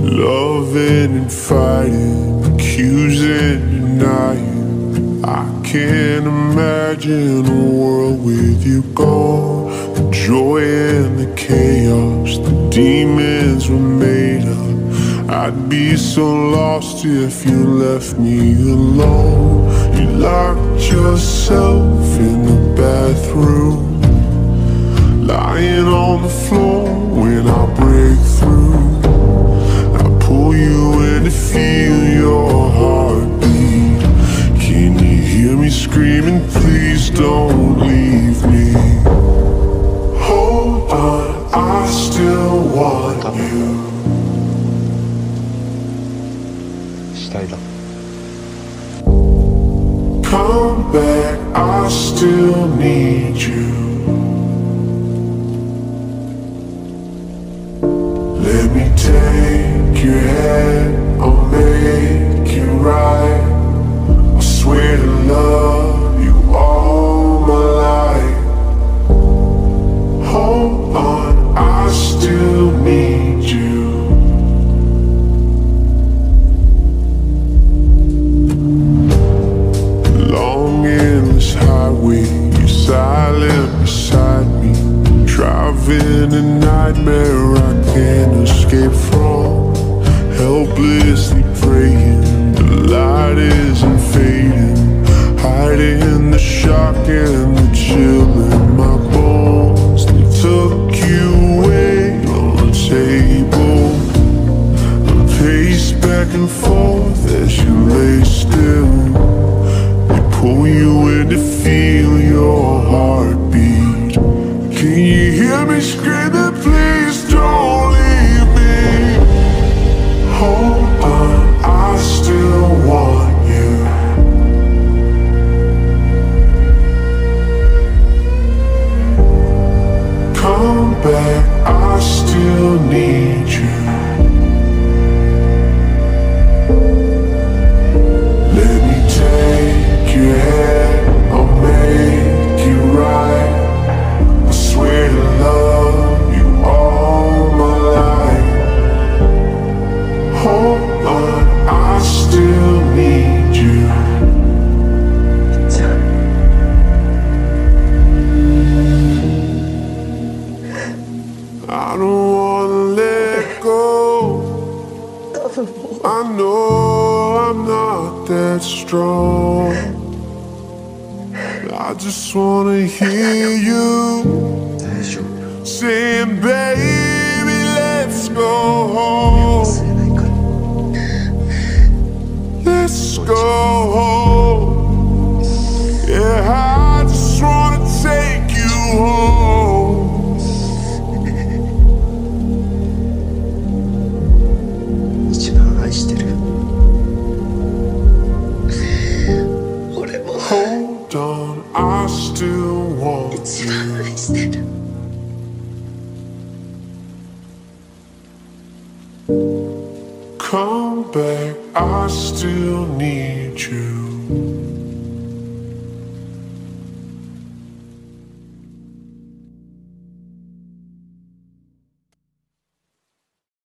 Loving and fighting, accusing, denying. I can't imagine a world with you gone. The joy and the chaos, the demons were made of. I'd be so lost if you left me alone. You locked yourself in the bathroom. title. Come back, I still need you. living a nightmare I can't escape from. Helplessly the blue. wanna let go. I know I'm not that strong. I just wanna hear you saying, baby. don't I still want it's you? Come back, I still need you.